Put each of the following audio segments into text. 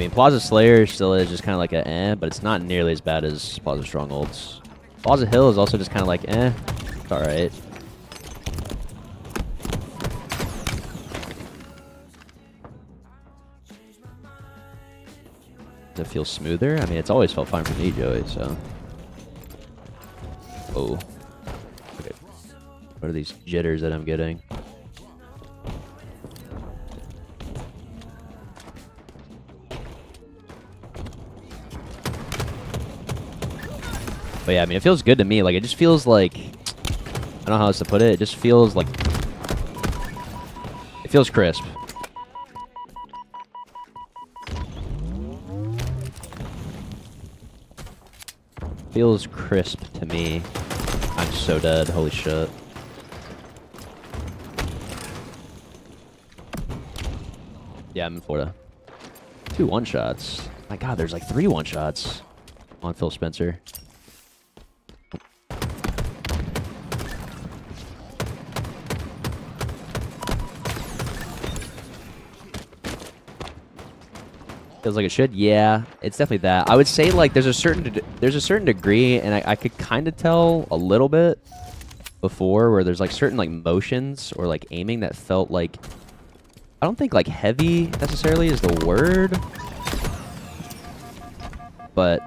I mean, Plaza Slayer still is just kind of like a eh, but it's not nearly as bad as Plaza Strongholds. Plaza Hill is also just kind of like eh, it's alright. Does it feel smoother? I mean, it's always felt fine for me, Joey, so. Oh. Okay. What are these jitters that I'm getting? But yeah, I mean, it feels good to me. Like, it just feels like... I don't know how else to put it. It just feels like... It feels crisp. Feels crisp to me. I'm so dead. Holy shit. Yeah, I'm in Florida. Two one-shots. My god, there's like three one-shots on Phil Spencer. Feels like it should. Yeah, it's definitely that. I would say like there's a certain there's a certain degree, and I, I could kind of tell a little bit before where there's like certain like motions or like aiming that felt like I don't think like heavy necessarily is the word, but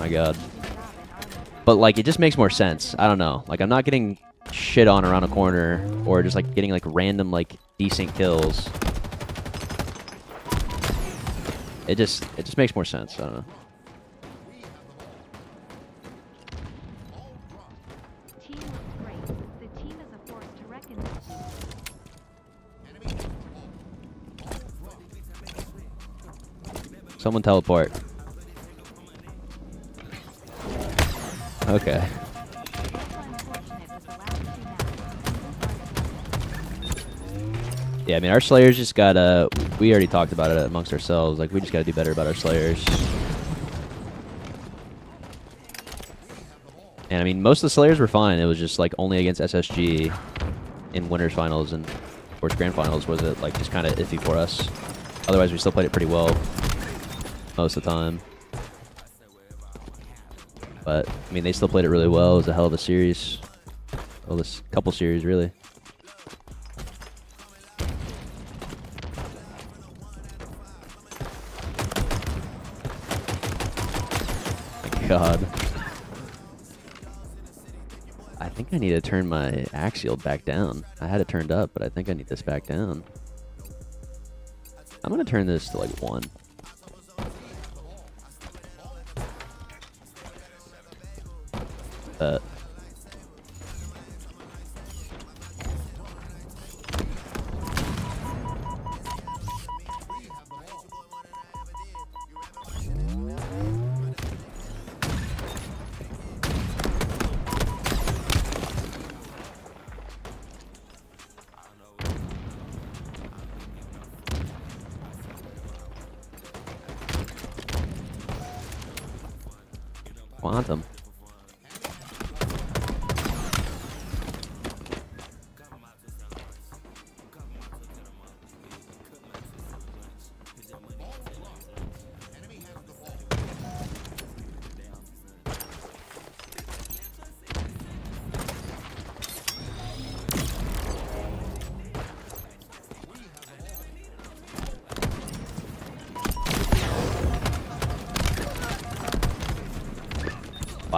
my god. But like it just makes more sense. I don't know. Like I'm not getting shit on around a corner or just like getting like random like decent kills. It just it just makes more sense. I don't know. Someone teleport. Okay. Yeah, I mean, our Slayers just gotta... Uh, we already talked about it amongst ourselves. Like, we just gotta do better about our Slayers. And, I mean, most of the Slayers were fine. It was just, like, only against SSG in Winners Finals and, of course, Grand Finals was it, like, just kind of iffy for us. Otherwise, we still played it pretty well most of the time. But, I mean, they still played it really well. It was a hell of a series. Well, this couple series, really. God. I think I need to turn my axial back down. I had it turned up, but I think I need this back down. I'm gonna turn this to like one. Uh, Quantum.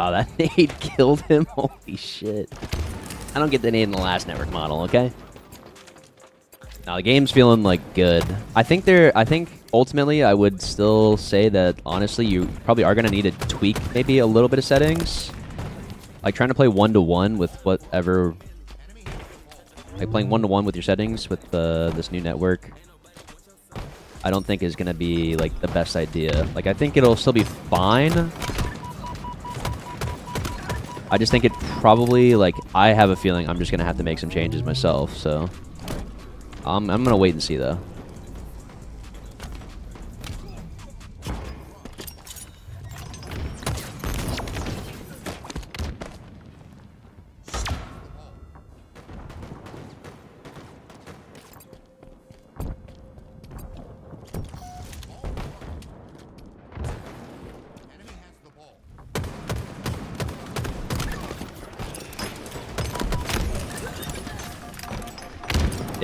Wow, that nade killed him. Holy shit. I don't get the nade in the last network model, okay? Now the game's feeling like good. I think they're I think ultimately I would still say that honestly you probably are gonna need to tweak maybe a little bit of settings. Like trying to play one to one with whatever like playing one to one with your settings with uh, this new network. I don't think is gonna be like the best idea. Like I think it'll still be fine, I just think it probably, like, I have a feeling I'm just going to have to make some changes myself, so... Um, I'm going to wait and see, though.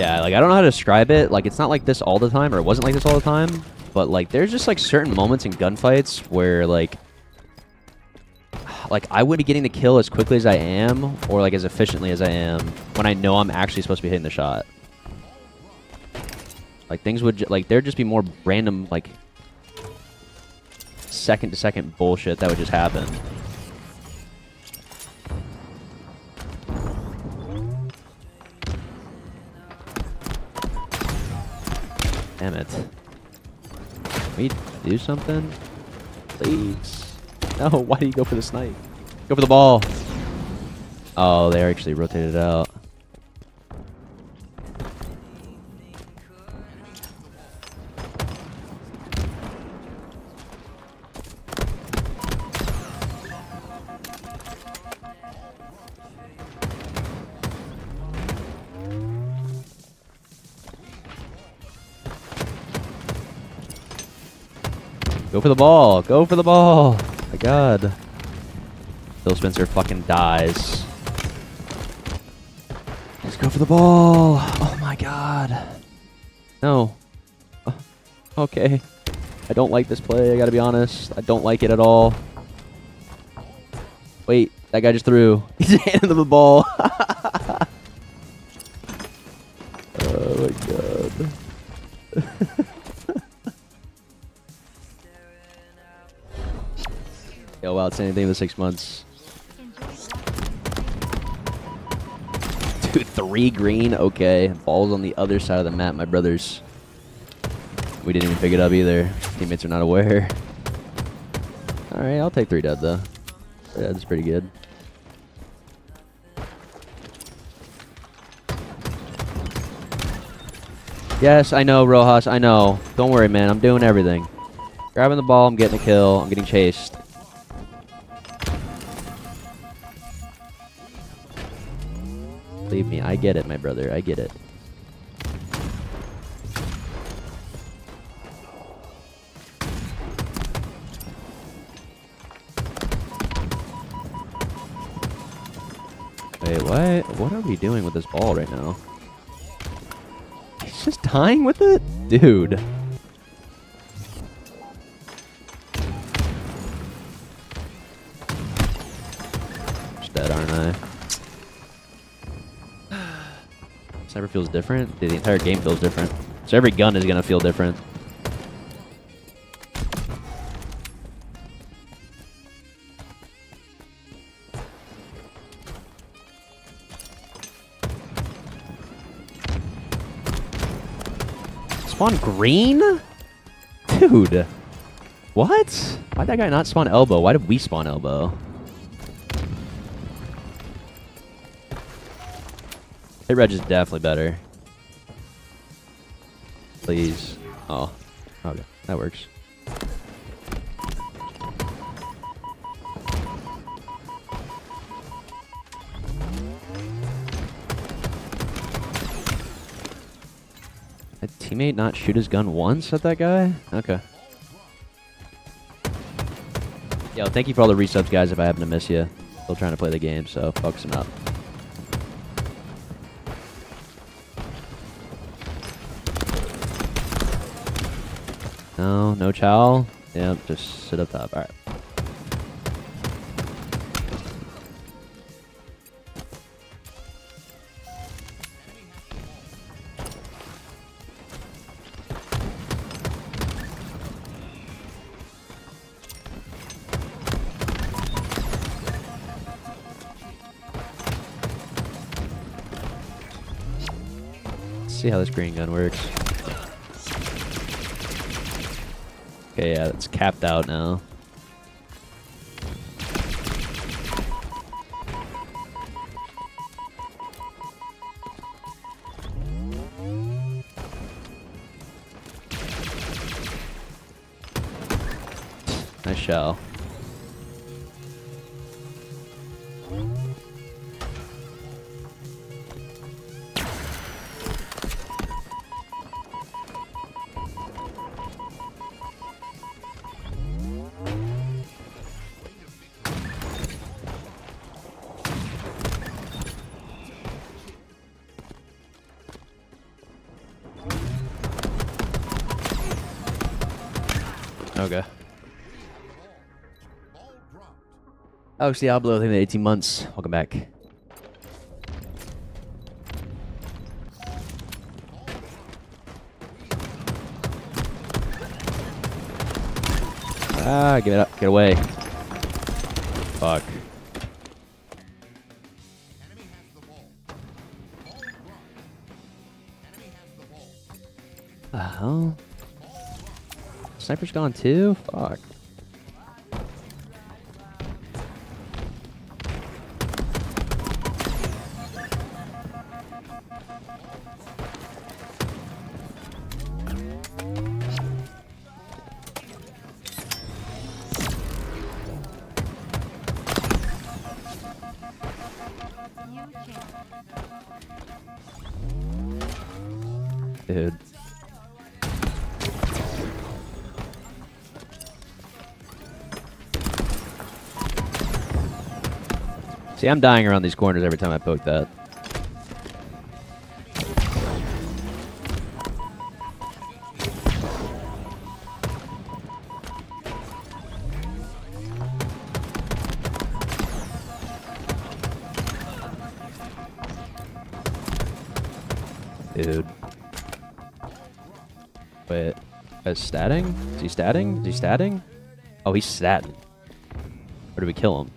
Yeah, like I don't know how to describe it. Like it's not like this all the time, or it wasn't like this all the time. But like there's just like certain moments in gunfights where like like I would be getting the kill as quickly as I am, or like as efficiently as I am, when I know I'm actually supposed to be hitting the shot. Like things would like there'd just be more random like second to second bullshit that would just happen. Damn it. Can we do something? Please. No, why do you go for the snipe? Go for the ball. Oh, they actually rotated out. Go for the ball. Go for the ball. My god. Phil Spencer fucking dies. Let's go for the ball. Oh my god. No. Uh, okay. I don't like this play, I gotta be honest. I don't like it at all. Wait, that guy just threw. He's handing them the ball. oh my god. Wow, it's anything in the six months. Dude, three green? Okay. Ball's on the other side of the map, my brothers. We didn't even pick it up either. Teammates are not aware. Alright, I'll take three dead, though. Three dead's pretty good. Yes, I know, Rojas. I know. Don't worry, man. I'm doing everything. Grabbing the ball, I'm getting a kill. I'm getting chased. I get it, my brother. I get it. Wait, what? What are we doing with this ball right now? He's just dying with it? Dude. Feels different. The entire game feels different. So every gun is gonna feel different. Spawn green? Dude. What? Why'd that guy not spawn elbow? Why did we spawn elbow? Hit reg is definitely better. Please. Oh. Okay. That works. A teammate not shoot his gun once at that guy? Okay. Yo, thank you for all the resubs, guys, if I happen to miss you. Still trying to play the game, so focusing up. No, no chow. Yep, just sit up top. Alright. see how this green gun works. Okay, yeah, it's capped out now. Nice shell. Alex Diablo, I the 18 months. Welcome back. Ah, get it up, get away. Fuck. The hell? Sniper's gone too? Fuck. Dude. See, I'm dying around these corners every time I poke that. Statting? Is he statting? Is he statting? Oh, he's statting. Or did we kill him?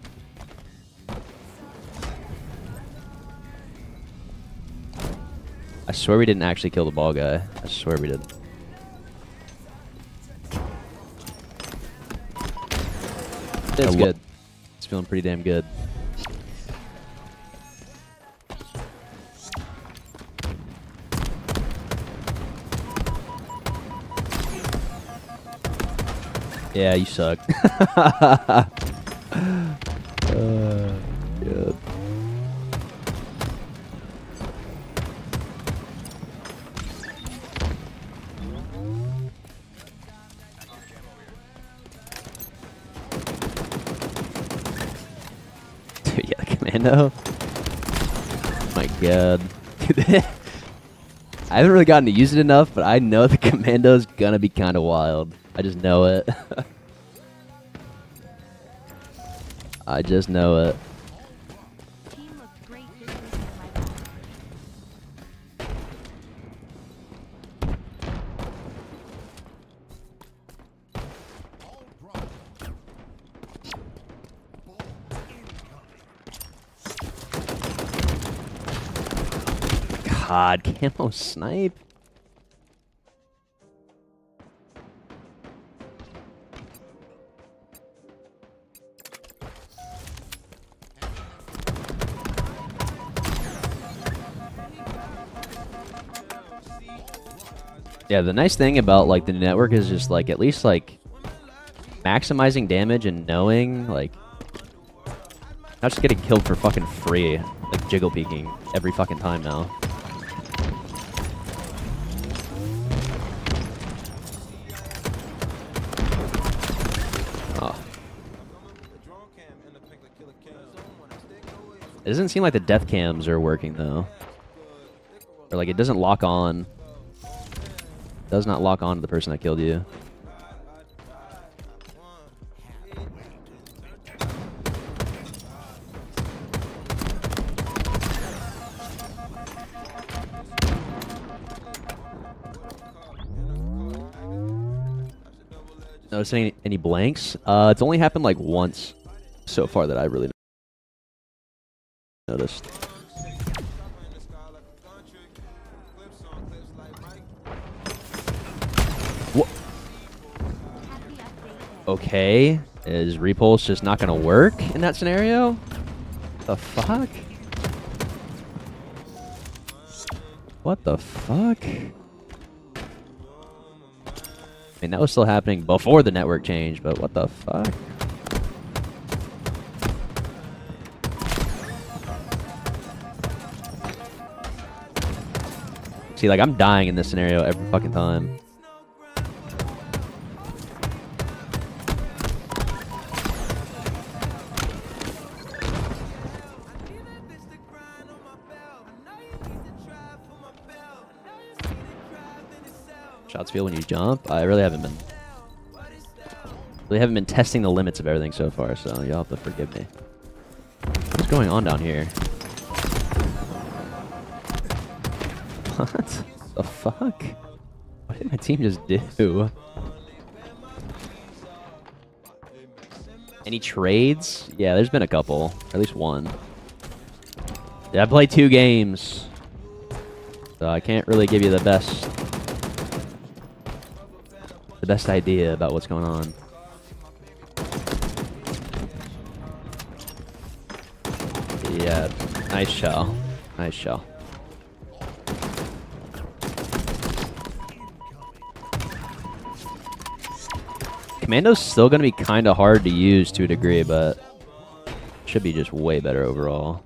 I swear we didn't actually kill the ball guy. I swear we did. It's good. It's feeling pretty damn good. Yeah, you suck. uh, good. Dude, yeah, commando. My god. I haven't really gotten to use it enough, but I know the commando's gonna be kind of wild. I just know it. I just know it. God, camo snipe. Yeah, the nice thing about like the network is just like at least like maximizing damage and knowing like not just getting killed for fucking free, like jiggle peeking every fucking time now. Oh. It doesn't seem like the death cams are working though. Or like it doesn't lock on. Does not lock on to the person that killed you. Notice any, any blanks? Uh, it's only happened like once so far that I really noticed. Okay, is repulse just not gonna work in that scenario? The fuck? What the fuck? I mean, that was still happening before the network change, but what the fuck? See, like, I'm dying in this scenario every fucking time. Shots feel when you jump? I really haven't been They haven't been testing the limits of everything so far, so you'll have to forgive me. What's going on down here? What the fuck? What did my team just do? Any trades? Yeah, there's been a couple. Or at least one. Yeah, I played two games. So I can't really give you the best the best idea about what's going on. Yeah, nice shell. Nice shell. Commando's still going to be kind of hard to use to a degree, but should be just way better overall.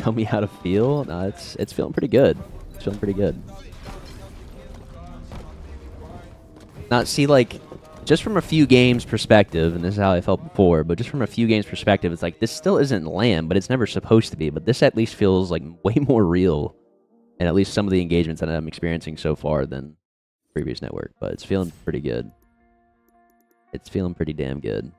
Tell me how to feel? No, it's it's feeling pretty good. It's feeling pretty good. Now, see, like, just from a few games perspective, and this is how I felt before, but just from a few games perspective, it's like this still isn't LAN, but it's never supposed to be. But this at least feels like way more real, and at least some of the engagements that I'm experiencing so far than previous network. But it's feeling pretty good. It's feeling pretty damn good.